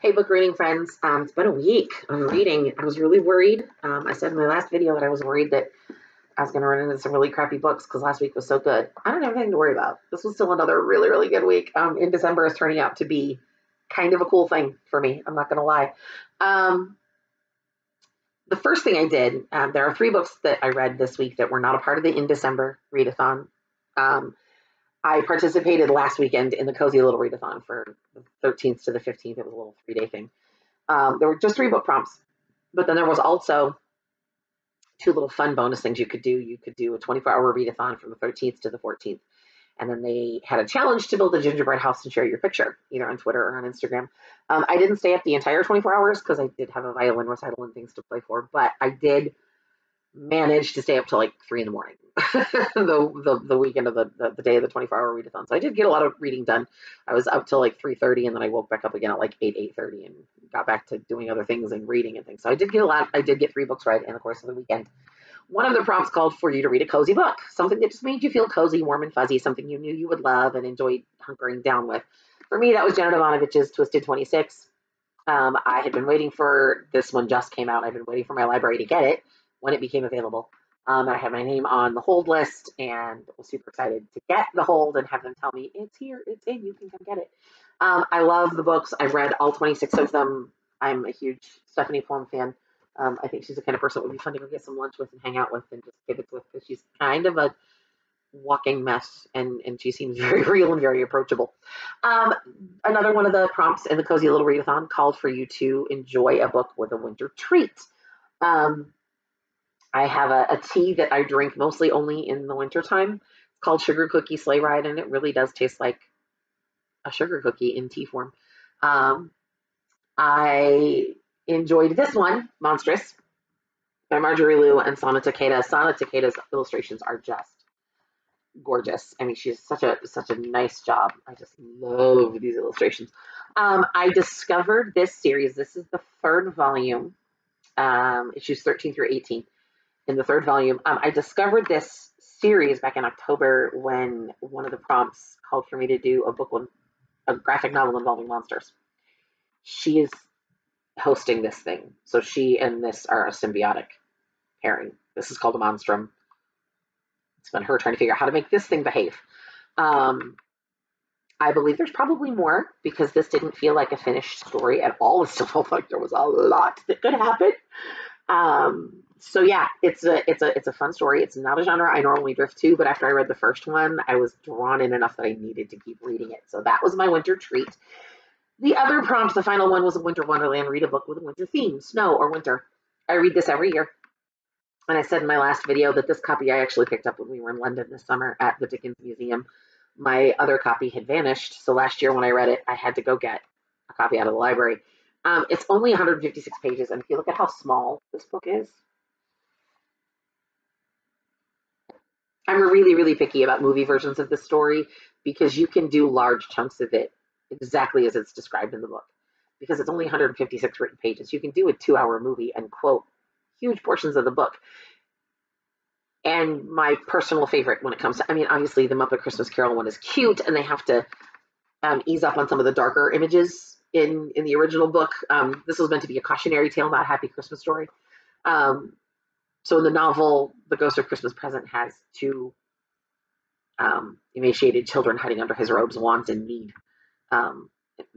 Hey, book reading friends. Um, it's been a week of reading. I was really worried. Um, I said in my last video that I was worried that I was going to run into some really crappy books because last week was so good. I don't have anything to worry about. This was still another really, really good week. Um, Indiecember is turning out to be kind of a cool thing for me. I'm not going to lie. Um, the first thing I did, um, there are three books that I read this week that were not a part of the Indiecember readathon. Um, I participated last weekend in the Cozy Little Readathon for the 13th to the 15th. It was a little three day thing. Um, there were just three book prompts, but then there was also two little fun bonus things you could do. You could do a 24 hour readathon from the 13th to the 14th. And then they had a challenge to build a gingerbread house and share your picture, either on Twitter or on Instagram. Um, I didn't stay up the entire 24 hours because I did have a violin recital and things to play for, but I did managed to stay up till like three in the morning, the, the the weekend of the, the, the day of the 24 hour readathon. So I did get a lot of reading done. I was up till like 3:30, and then I woke back up again at like 8 8:30, and got back to doing other things and reading and things. So I did get a lot. I did get three books read in the course of the weekend. One of the prompts called for you to read a cozy book, something that just made you feel cozy, warm, and fuzzy, something you knew you would love and enjoyed hunkering down with. For me, that was Janet Evanovich's Twisted 26. Um, I had been waiting for this one just came out. I've been waiting for my library to get it when it became available. Um, I had my name on the hold list and was super excited to get the hold and have them tell me it's here, it's in, you can come get it. Um, I love the books. I've read all 26 of them. I'm a huge Stephanie Plum fan. Um, I think she's the kind of person that would be fun to go get some lunch with and hang out with and just give it with because she's kind of a walking mess and, and she seems very real and very approachable. Um, another one of the prompts in the Cozy Little Readathon called for you to enjoy a book with a winter treat. Um, I have a, a, tea that I drink mostly only in the wintertime. It's called Sugar Cookie Sleigh Ride, and it really does taste like a sugar cookie in tea form. Um, I enjoyed this one, Monstress, by Marjorie Liu and Sana Takeda. Sana Takeda's illustrations are just gorgeous. I mean, she's such a such a nice job. I just love these illustrations. Um, I discovered this series. This is the third volume, um, issues 13 through 18 in the third volume. Um, I discovered this series back in October when one of the prompts called for me to do a book, one, a graphic novel involving monsters. She is hosting this thing, so she and this are a symbiotic pairing. This is called a monstrum. It's been her trying to figure out how to make this thing behave. Um, I believe there's probably more because this didn't feel like a finished story at all. It still felt like there was a lot that could happen. Um, so yeah, it's a it's a it's a fun story. It's not a genre I normally drift to, but after I read the first one, I was drawn in enough that I needed to keep reading it. So that was my winter treat. The other prompt, the final one, was a winter wonderland. Read a book with a winter theme, snow or winter. I read this every year. And I said in my last video that this copy I actually picked up when we were in London this summer at the Dickens Museum. My other copy had vanished, so last year when I read it, I had to go get a copy out of the library. Um, it's only 156 pages, and if you look at how small this book is, I'm really, really picky about movie versions of the story because you can do large chunks of it exactly as it's described in the book. Because it's only 156 written pages. You can do a two hour movie and quote huge portions of the book. And my personal favorite when it comes to, I mean, obviously the Muppet Christmas Carol one is cute and they have to um, ease up on some of the darker images in, in the original book. Um, this was meant to be a cautionary tale, not a happy Christmas story. Um, so in the novel, The Ghost of Christmas Present has two um, emaciated children hiding under his robes, want and need. Um,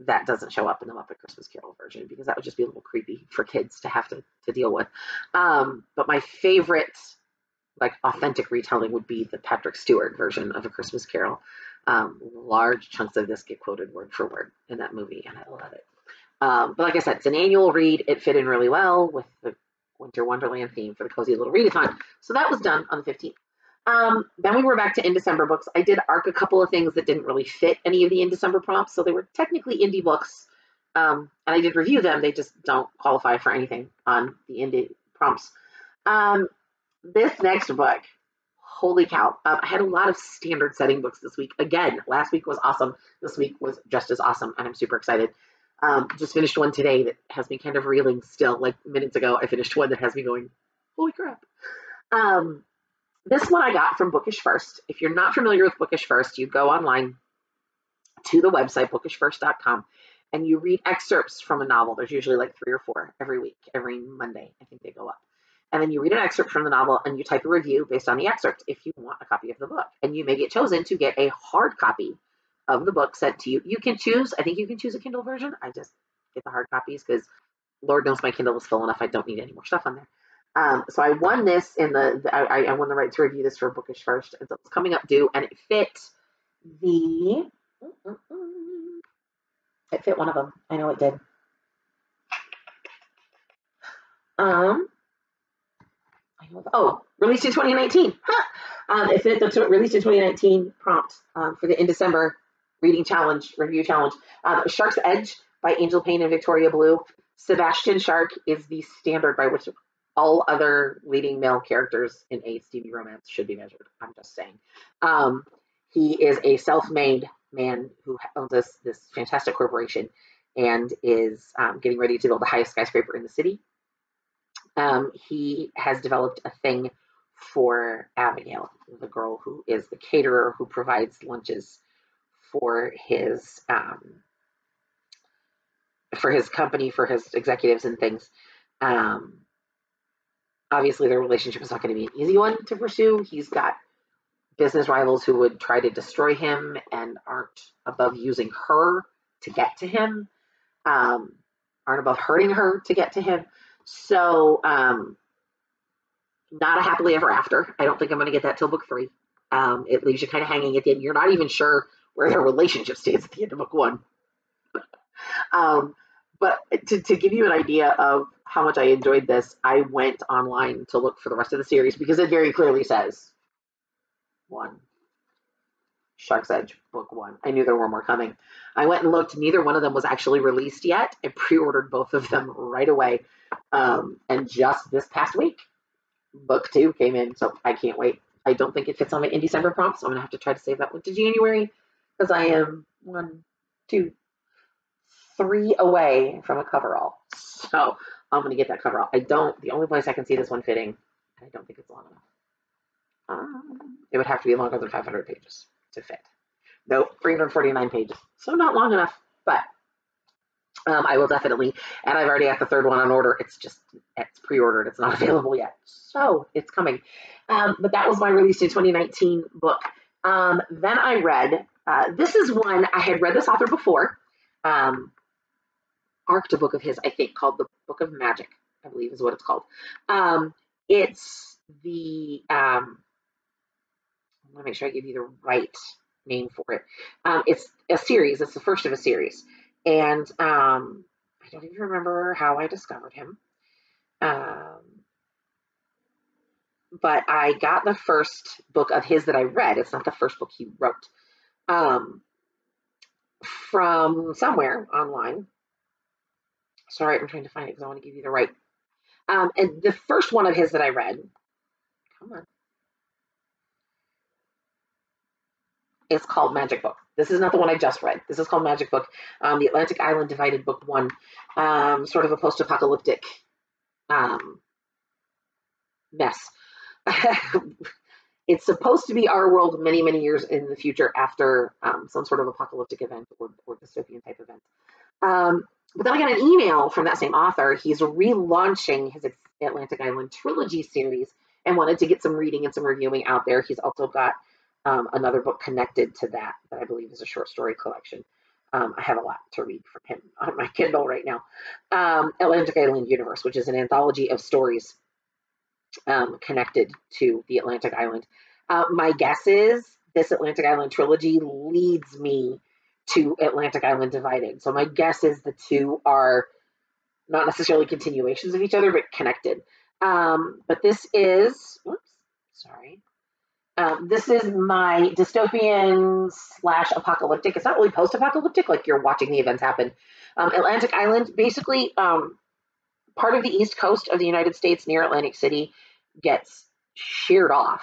that doesn't show up in the Muppet Christmas Carol version because that would just be a little creepy for kids to have to, to deal with. Um, but my favorite, like authentic retelling, would be the Patrick Stewart version of A Christmas Carol. Um, large chunks of this get quoted word for word in that movie, and I love it. Um, but like I said, it's an annual read. It fit in really well with the Winter Wonderland theme for the Cozy Little Readathon. So that was done on the 15th. Um, then we were back to Indiecember books. I did arc a couple of things that didn't really fit any of the Indiecember prompts, so they were technically indie books. Um, and I did review them. They just don't qualify for anything on the indie prompts. Um, this next book, holy cow! Uh, I had a lot of standard setting books this week. Again, last week was awesome. This week was just as awesome, and I'm super excited. Um, just finished one today that has me kind of reeling still. Like minutes ago, I finished one that has me going, holy crap. Um, this one I got from Bookish First. If you're not familiar with Bookish First, you go online to the website bookishfirst.com and you read excerpts from a novel. There's usually like three or four every week, every Monday. I think they go up. And then you read an excerpt from the novel and you type a review based on the excerpt if you want a copy of the book. And you may get chosen to get a hard copy of the book sent to you. You can choose, I think you can choose a Kindle version. I just get the hard copies because Lord knows my Kindle is full enough. I don't need any more stuff on there. Um, so I won this in the, the I, I, won the right to review this for Bookish First, and so it's coming up due, and it fit the it fit one of them. I know it did. Um, I know oh, released in 2019. Huh. Um, it fit the released in 2019 prompt um, for the Indiecember reading challenge review challenge. Um, Shark's Edge by Angel Payne and Victoria Blue. Sebastian Shark is the standard by which all other leading male characters in a steamy romance should be measured. I'm just saying. Um, he is a self-made man who owns this, this fantastic corporation and is um, getting ready to build the highest skyscraper in the city. Um, he has developed a thing for Abigail, the girl who is the caterer who provides lunches for his um, for his company, for his executives and things. Um, obviously, their relationship is not going to be an easy one to pursue. He's got business rivals who would try to destroy him and aren't above using her to get to him, um, aren't above hurting her to get to him. So, um, not a happily ever after. I don't think I'm going to get that till book three. Um, it leaves you kind of hanging at the end. You're not even sure where their relationship stands at the end of book one. um, but to, to give you an idea of how much I enjoyed this, I went online to look for the rest of the series because it very clearly says one. Shark's Edge, book one. I knew there were more coming. I went and looked. Neither one of them was actually released yet. I pre ordered both of them right away. Um, and just this past week, book two came in. So I can't wait. I don't think it fits on my Indiecember prompt. So I'm going to have to try to save that one to January because I am one, two, three away from a coverall. So I'm going to get that coverall. I don't, the only place I can see this one fitting, I don't think it's long enough. Um, it would have to be longer than 500 pages to fit. Nope, 349 pages. So not long enough, but um, I will definitely, and I've already got the third one on order. It's just, it's pre-ordered. It's not available yet. So it's coming. Um, but that was my release in 2019 book. Um, then I read, uh, this is one, I had read this author before, um, arced a book of his, I think, called The Book of Magic, I believe is what it's called. Um, it's the, um, I want to make sure I give you the right name for it. Um, it's a series. It's the first of a series, and um, I don't even remember how I discovered him. Um, but I got the first book of his that I read. It's not the first book he wrote. Um, from somewhere online. Sorry, I'm trying to find it because I want to give you the right. Um, and the first one of his that I read, come on, is called Magic Book. This is not the one I just read. This is called Magic Book. Um, the Atlantic Island Divided Book One, um, sort of a post-apocalyptic um, mess. it's supposed to be our world many, many years in the future after um, some sort of apocalyptic event or, or dystopian type event. Um, but then I got an email from that same author. He's relaunching his Atlantic Island trilogy series and wanted to get some reading and some reviewing out there. He's also got um, another book connected to that that I believe is a short story collection. Um, I have a lot to read from him on my Kindle right now. Um, Atlantic Island Universe, which is an anthology of stories um, connected to the Atlantic Island. Uh, my guess is this Atlantic Island trilogy leads me to Atlantic Island Divided. So my guess is the two are not necessarily continuations of each other, but connected. Um, but this is, sorry, um, this is my dystopian slash apocalyptic. It's not really post apocalyptic, like you're watching the events happen. Um, Atlantic Island, basically, um, part of the east coast of the United States near Atlantic City gets sheared off.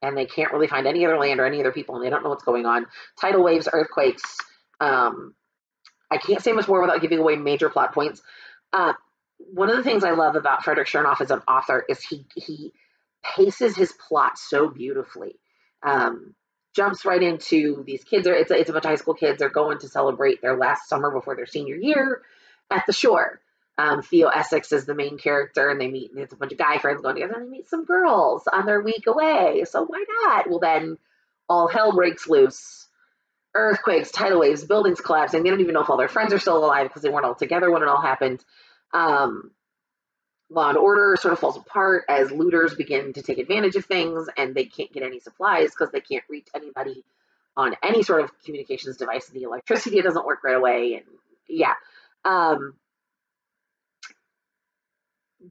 And they can't really find any other land or any other people, and they don't know what's going on. Tidal waves, earthquakes. Um, I can't say much more without giving away major plot points. Uh, one of the things I love about Frederick Chernoff as an author is he he paces his plot so beautifully. Um, jumps right into these kids are it's a, it's a bunch of high school kids are going to celebrate their last summer before their senior year at the shore. Um, Theo Essex is the main character, and they meet. And it's a bunch of guy friends going together, and they meet some girls on their week away. So why not? Well, then all hell breaks loose. Earthquakes, tidal waves, buildings collapsing. They don't even know if all their friends are still alive because they weren't all together when it all happened. Um, law and order sort of falls apart as looters begin to take advantage of things and they can't get any supplies because they can't reach anybody on any sort of communications device. The electricity doesn't work right away. And yeah. Um,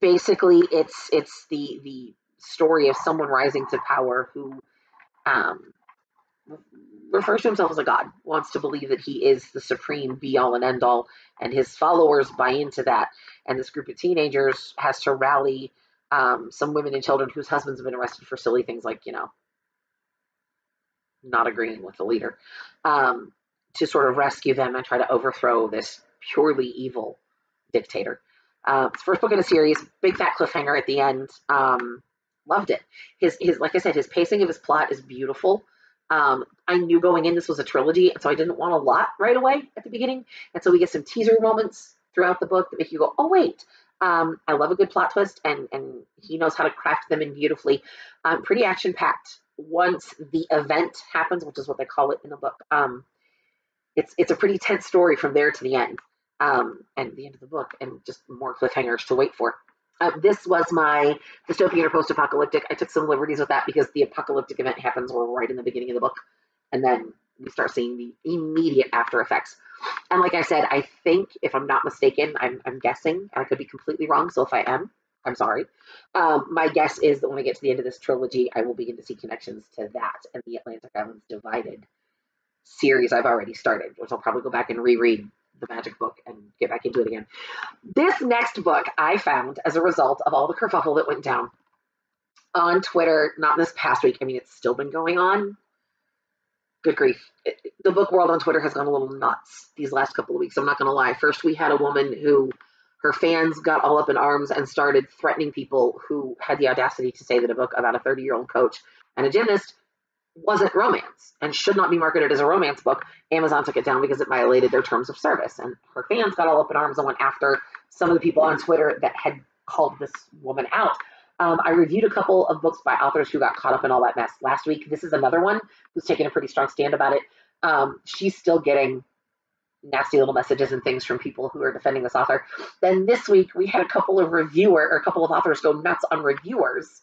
basically it's it's the the story of someone rising to power who um, refers to himself as a god, wants to believe that he is the supreme be all and end all, and his followers buy into that. And this group of teenagers has to rally um, some women and children whose husbands have been arrested for silly things like, you know, not agreeing with the leader, um, to sort of rescue them and try to overthrow this purely evil dictator. Uh, first book in a series, big fat cliffhanger at the end. Um, loved it. His his like I said, his pacing of his plot is beautiful. Um, I knew going in this was a trilogy, and so I didn't want a lot right away at the beginning. And so we get some teaser moments throughout the book that make you go, "Oh wait." Um, I love a good plot twist, and and he knows how to craft them in beautifully. Um, pretty action packed. Once the event happens, which is what they call it in the book, um, it's it's a pretty tense story from there to the end, um, and the end of the book, and just more cliffhangers to wait for. Uh, this was my dystopian or post-apocalyptic. I took some liberties with that because the apocalyptic event happens right in the beginning of the book, and then we start seeing the immediate after effects. And like I said, I think if I'm not mistaken, I'm, I'm guessing, I could be completely wrong. So if I am, I'm sorry. Um, my guess is that when I get to the end of this trilogy, I will begin to see connections to that and the Atlantic Islands Divided series I've already started, which I'll probably go back and reread the magic book and get back into it again. This next book I found as a result of all the kerfuffle that went down on Twitter, not this past week. I mean, it's still been going on. Good grief. It, the book world on Twitter has gone a little nuts these last couple of weeks. I'm not going to lie. First, we had a woman who her fans got all up in arms and started threatening people who had the audacity to say that a book about a 30 year old coach and a gymnast wasn't romance and should not be marketed as a romance book. Amazon took it down because it violated their terms of service. And her fans got all up in arms and went after some of the people on Twitter that had called this woman out. Um, I reviewed a couple of books by authors who got caught up in all that mess last week. This is another one who's taking a pretty strong stand about it. Um, she's still getting nasty little messages and things from people who are defending this author. Then this week we had a couple of reviewer or a couple of authors go nuts on reviewers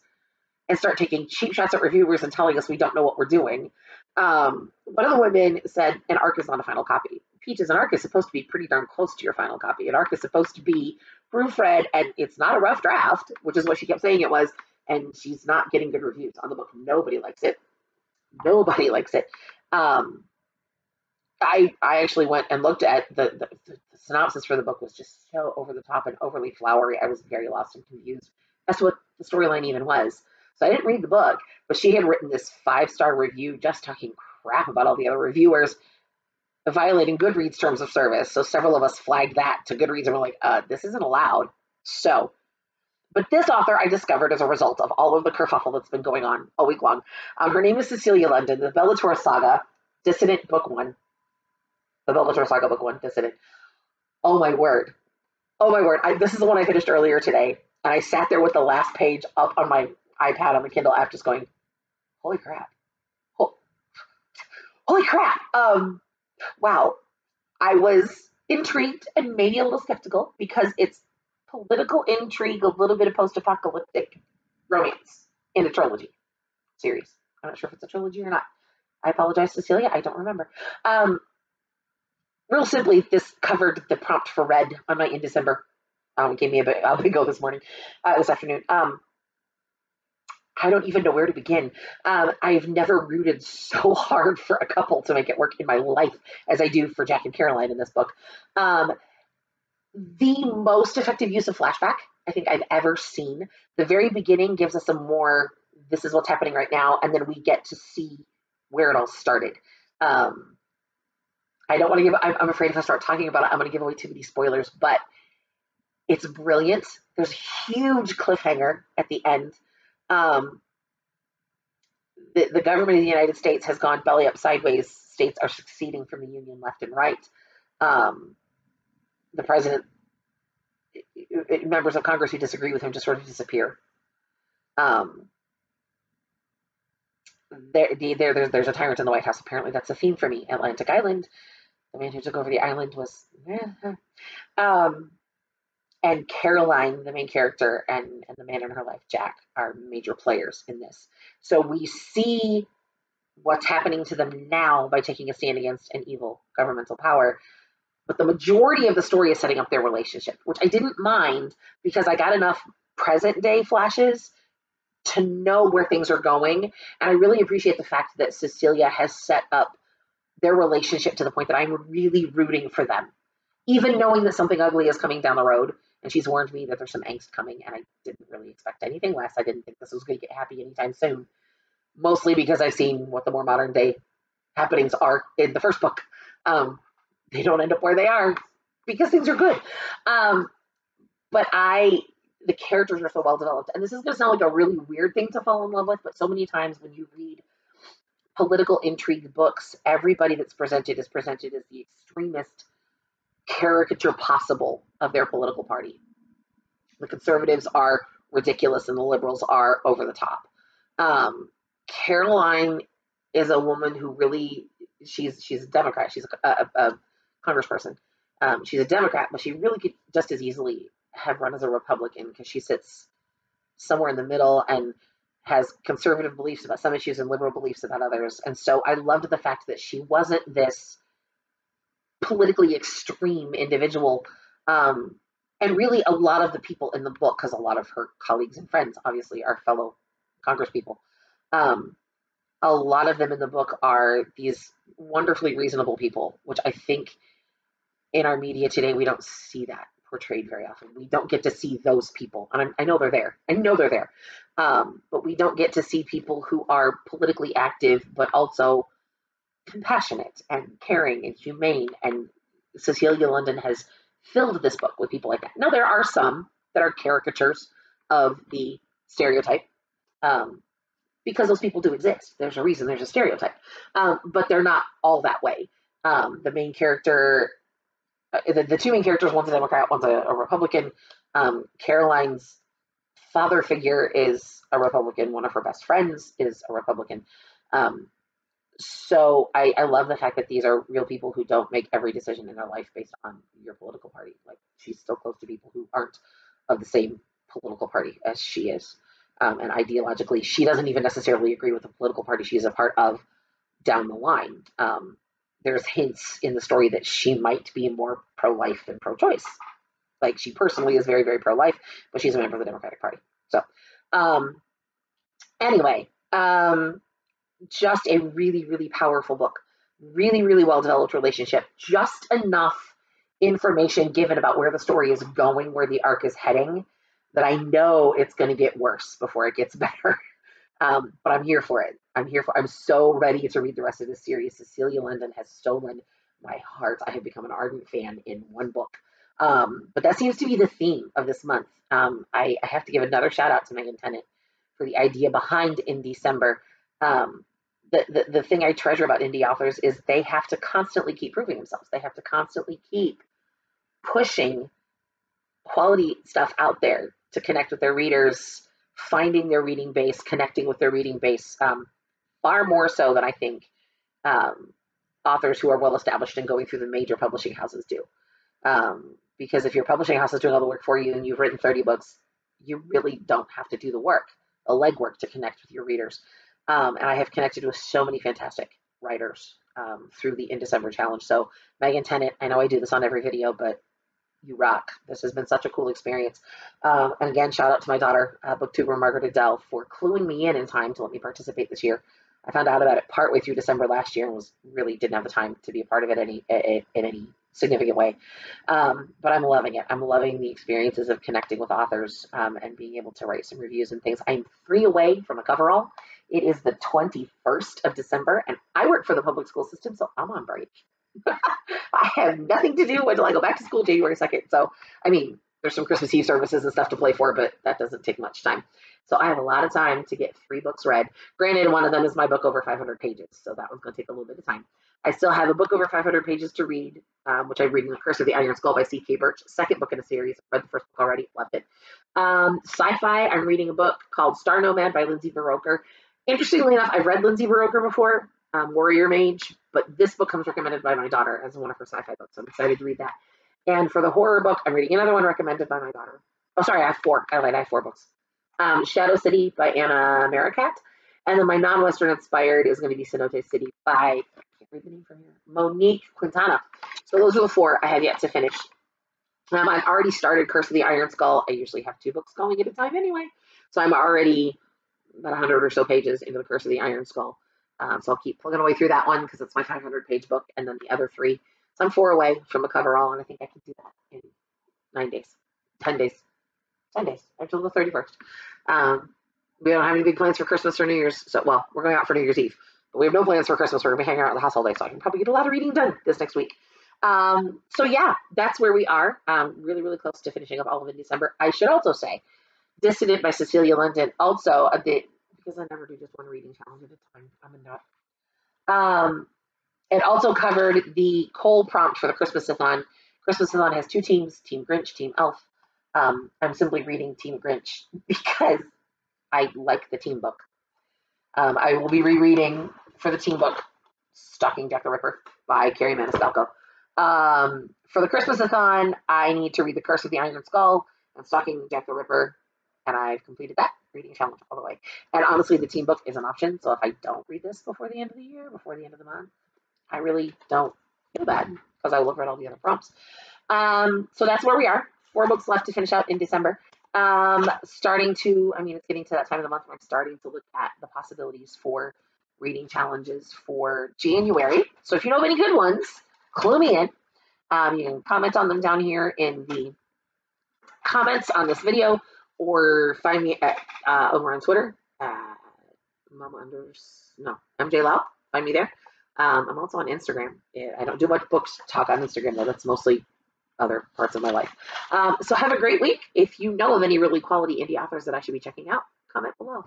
and start taking cheap shots at reviewers and telling us we don't know what we're doing. Um, one of the women said an arc is not a final copy. Peaches, an arc is supposed to be pretty darn close to your final copy. An arc is supposed to be proofread, and it's not a rough draft, which is what she kept saying it was. And she's not getting good reviews on the book. Nobody likes it. Nobody likes it. Um, I I actually went and looked at the, the, the synopsis for the book was just so over the top and overly flowery. I was very lost and confused. That's what the storyline even was. So I didn't read the book, but she had written this five star review just talking crap about all the other reviewers violating Goodreads terms of service. So several of us flagged that to Goodreads and we're like, uh, this isn't allowed. So, but this author I discovered as a result of all of the kerfuffle that's been going on a week long. Um, her name is Cecilia London, the Bellator Saga, Dissident Book One. The Bellator Saga Book One, Dissident. Oh my word. Oh my word. I, this is the one I finished earlier today. And I sat there with the last page up on my iPad on the Kindle app, just going, "Holy crap! Holy crap!" Um, wow, I was intrigued and maybe a little skeptical because it's political intrigue, a little bit of post-apocalyptic romance in a trilogy series. I'm not sure if it's a trilogy or not. I apologize, Cecilia. I don't remember. Um, real simply, this covered the prompt for red on my Indiecember. Um, gave me a bit a big go this morning, uh, this afternoon. Um, I don't even know where to begin. Um, I've never rooted so hard for a couple to make it work in my life as I do for Jack and Caroline in this book. Um, the most effective use of flashback I think I've ever seen. The very beginning gives us a more, this is what's happening right now, and then we get to see where it all started. Um, I don't want to give, I'm, I'm afraid if I start talking about it, I'm going to give away too many spoilers, but it's brilliant. There's a huge cliffhanger at the end um, the, the government of the United States has gone belly up sideways. States are succeeding from the Union left and right. Um, the president, members of Congress who disagree with him just sort of disappear. Um, there, there, there's, there's a tyrant in the White House. Apparently, that's a theme for me. Atlantic Island. The man who took over the island was, um, and Caroline, the main character, and, and the man in her life, Jack, are major players in this. So we see what's happening to them now by taking a stand against an evil governmental power. But the majority of the story is setting up their relationship, which I didn't mind because I got enough present day flashes to know where things are going. And I really appreciate the fact that Cecilia has set up their relationship to the point that I'm really rooting for them. Even knowing that something ugly is coming down the road, and she's warned me that there's some angst coming, and I didn't really expect anything less. I didn't think this was going to get happy anytime soon, mostly because I've seen what the more modern day happenings are in the first book. Um, they don't end up where they are because things are good. Um, but I, the characters are so well developed, and this is going to sound like a really weird thing to fall in love with, but so many times when you read political intrigue books, everybody that's presented is presented as the extremist caricature possible of their political party. The conservatives are ridiculous and the liberals are over the top. Um, Caroline is a woman who really she's she's a Democrat. She's a, a, a congressperson. Um, she's a Democrat, but she really could just as easily have run as a Republican because she sits somewhere in the middle and has conservative beliefs about some issues and liberal beliefs about others. And so I loved the fact that she wasn't this politically extreme individual. Um, and really, a lot of the people in the book, because a lot of her colleagues and friends, obviously, are fellow Congresspeople, um, a lot of them in the book are these wonderfully reasonable people, which I think in our media today, we don't see that portrayed very often. We don't get to see those people. And I, I know they're there. I know they're there. Um, but we don't get to see people who are politically active, but also compassionate and caring and humane. And Cecilia London has filled this book with people like that. Now, there are some that are caricatures of the stereotype um, because those people do exist. There's a reason there's a stereotype, um, but they're not all that way. Um, the main character, uh, the, the, two main characters, one's a Democrat, one's a, a Republican. Um, Caroline's father figure is a Republican. One of her best friends is a Republican. Um, so I, I love the fact that these are real people who don't make every decision in their life based on your political party. Like she's still close to people who aren't of the same political party as she is. Um, and ideologically, she doesn't even necessarily agree with the political party she's a part of down the line. Um, there's hints in the story that she might be more pro life than pro choice. Like she personally is very, very pro life, but she's a member of the Democratic Party. So, um, anyway, um, just a really, really powerful book. Really, really well developed relationship. Just enough information given about where the story is going, where the arc is heading, that I know it's going to get worse before it gets better. Um, but I'm here for it. I'm here for. I'm so ready to read the rest of this series. Cecilia London has stolen my heart. I have become an ardent fan in one book. Um, but that seems to be the theme of this month. Um, I, I, have to give another shout out to Megan Tennant for the idea behind Indiecember um, the, the, thing I treasure about indie authors is they have to constantly keep proving themselves. They have to constantly keep pushing quality stuff out there to connect with their readers, finding their reading base, connecting with their reading base, um, far more so than I think um, authors who are well established and going through the major publishing houses do. Um, because if your publishing house is doing all the work for you and you've written 30 books, you really don't have to do the work, the legwork to connect with your readers. Um, and I have connected with so many fantastic writers um, through the Indiecember Challenge. So, Megan Tennant, I know I do this on every video, but you rock. This has been such a cool experience. Um, and again, shout out to my daughter, uh, booktuber Margaret Adele, for cluing me in in time to let me participate this year. I found out about it partway through December last year and was really didn't have the time to be a part of it any in any significant way. Um, but I'm loving it. I'm loving the experiences of connecting with authors um, and being able to write some reviews and things. I'm three away from a coverall it is the 21st of December, and I work for the public school system, so I'm on break. I have nothing to do until I go back to school January 2nd. So, I mean, there's some Christmas Eve services and stuff to play for, but that doesn't take much time. So I have a lot of time to get three books read. Granted, one of them is my book over 500 pages, so that one's going to take a little bit of time. I still have a book over 500 pages to read, um, which I'm reading The Curse of the Iron Skull by C.K. Birch, second book in a series. Read the first book already, loved it. Um, sci-fi, I'm reading a book called Star Nomad by Lindsay Buroker. Interestingly enough, I've read Lindsay Buroker before, um, Warrior Mage, but this book comes recommended by my daughter as one of her sci-fi books. So I'm excited to read that. And for the horror book, I'm reading another one recommended by my daughter. Oh, sorry, I have four. I lied, I have four books. Um, Shadow City by Anna Mocikat. And then my non-Western inspired is going to be Cenote City by, I can't the name from here, Monique Quintana. So those are the four I have yet to finish. Um, I've already started Curse of the Iron Skull. I usually have two books going at a time anyway. So I'm already about 100 or so pages into the Curse of the Iron Skull. Um, so I'll keep plugging away through that one because it's my 500 page book, and then the other three. So I'm four away from a cover all, and I think I can do that in nine days, 10 days, 10 days until the 31st. Um, we don't have any big plans for Christmas or New Year's. So, well, we're going out for New Year's Eve, we have no plans for Christmas. We're to be hanging out the house all day, so I can probably get a lot of reading done this next week. Um, so yeah, that's where we are. Um, really, really close to finishing up all of it in December. I should also say, Dissident by Cecilia London, also a bit because I never do just one reading challenge at a time. I'm a nut. Um, it also covered the Cole prompt for the Christmas-a-thon. Christmas-a-thon has two teams, Team Grinch, Team Elf. Um, I'm simply reading Team Grinch because I like the team book. Um, I will be rereading for the team book Stalking Jack the Ripper by Kerri Maniscalco. Um, for the Christmas-a-thon, I need to read The Curse of the Iron Skull and Stalking Jack the Ripper, and I've completed that reading challenge all the way. And honestly, the team book is an option. So if I don't read this before the end of the year, before the end of the month, I really don't feel bad because I will have read all the other prompts. Um, so that's where we are. Four books left to finish out in December. Um, starting to, I mean, it's getting to that time of the month where I'm starting to look at the possibilities for reading challenges for January. So if you know of any good ones, clue me in. Um, you can comment on them down here in the comments on this video or find me at uh, over on Twitter, uh, Mama Unders, no, MJ Lau. Find me there. Um, I'm also on Instagram. I don't do much books talk on Instagram though. That's mostly other parts of my life. Um, so have a great week. If you know of any really quality indie authors that I should be checking out, comment below.